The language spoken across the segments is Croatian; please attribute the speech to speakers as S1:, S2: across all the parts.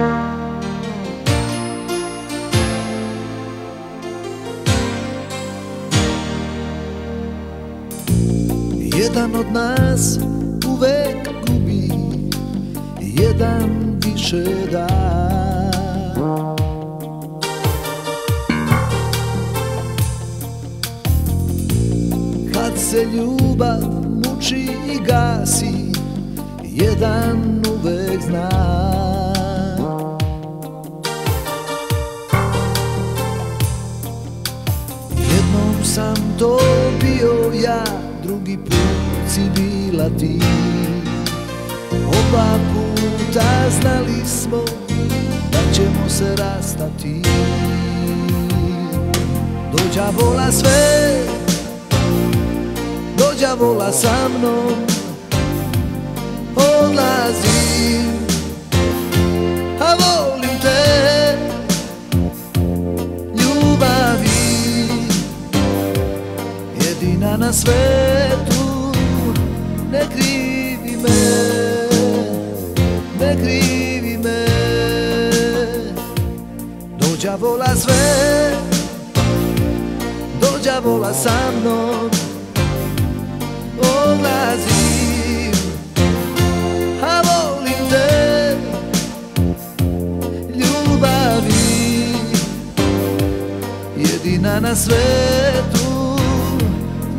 S1: Jedan od nas uvek gubi Jedan više da. Kad se ljubav muči i gasi Jedan uvek zna to bio ja Drugi put si bila ti. Oba puta znali smo Da ćemo se rastati. Dođa vola sve Dođa vola sa mnom Jedina na svetu Ne krivi me Ne krivi me. Dođa vola sve Dođa vola sa mnom Odlazim. A volim te Ljubavi Jedina na svetu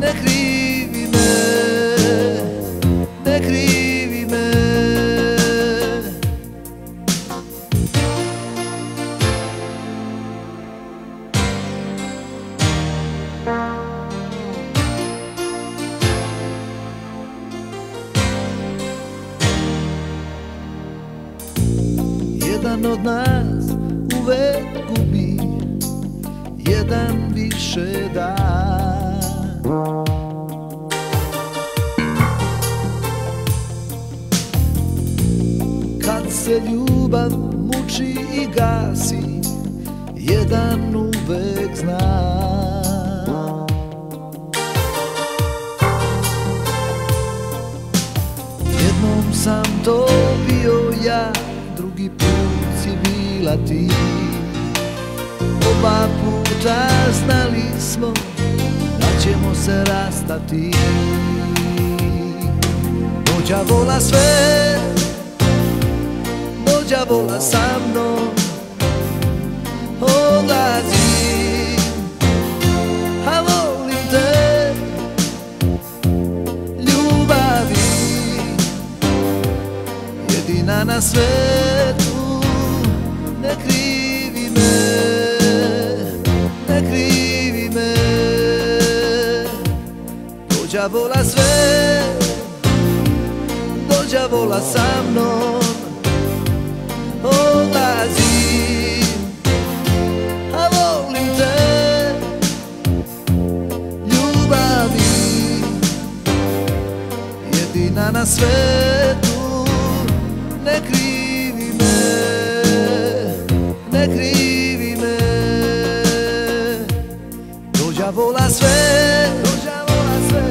S1: Ne krivi me me. Jedan od nas uvek gubi Jedan više da se ljubav muči i gasi Jedan uvek zna. Jednom sam to bio ja Drugi put si bila ti. Oba puta znali smo Da ćemo se rastati. Dođa vola sve Dođa vola sa mnom. Odlazim A volim te. Ljubavi Jedina na svetu. Ne krivi me Ne krivi me. Dođa vola sve Dođa vola sa mnom Odlazim A volim te. Ljubavi. Jedina na svetu. Ne krivi me. Ne vola sve. Dođa vola sve.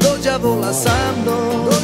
S1: Dođa vola sa mnom